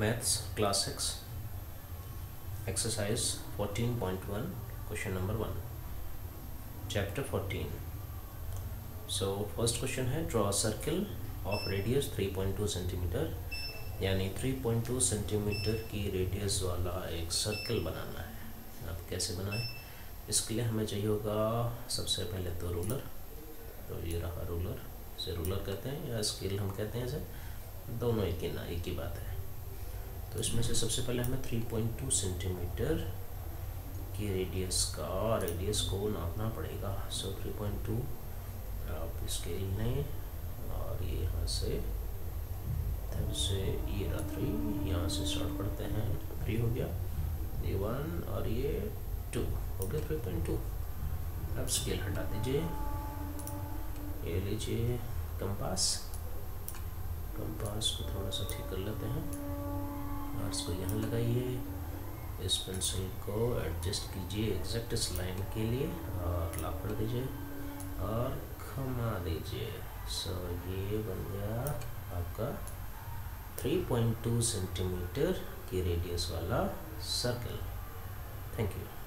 Maths class six exercise fourteen point one question number one chapter fourteen so first question है draw a circle of radius three point two centimetre यानी three point two centimetre की radius वाला एक circle बनाना है। अब कैसे बनाएँ? इसके लिए हमें चाहिए होगा सबसे पहले तो रूलर तो ये रहा रूलर इसे रूलर कहते हैं या स्केल हम कहते हैं इसे? दोनों एक ही ना, एक ही बात है। तो इसमें से सबसे पहले हमें 3.2 सेंटीमीटर की रेडियस का रेडियस को नापना पड़ेगा। सो so, 3.2 आप स्केल लें और ये यहाँ से तब से ये थ्री यहाँ से स्टार्ट करते हैं। थ्री हो गया ये वन और ये टू हो गया थ्री पॉइंट टू अब स्केल हटा दीजिए ये लीजिए कंपास कंपास को थोड़ा सा ठीक कर लेते हैं। नोट्स को यहाँ लगाइए। इस पेंसिल को एडजस्ट कीजिए एग्जैक्ट इस लाइन के लिए और लापड़ दीजिए और घुमा दीजिए। सो ये बन गया आपका 3.2 सेंटीमीटर की रेडियस वाला सर्कल थैंक यू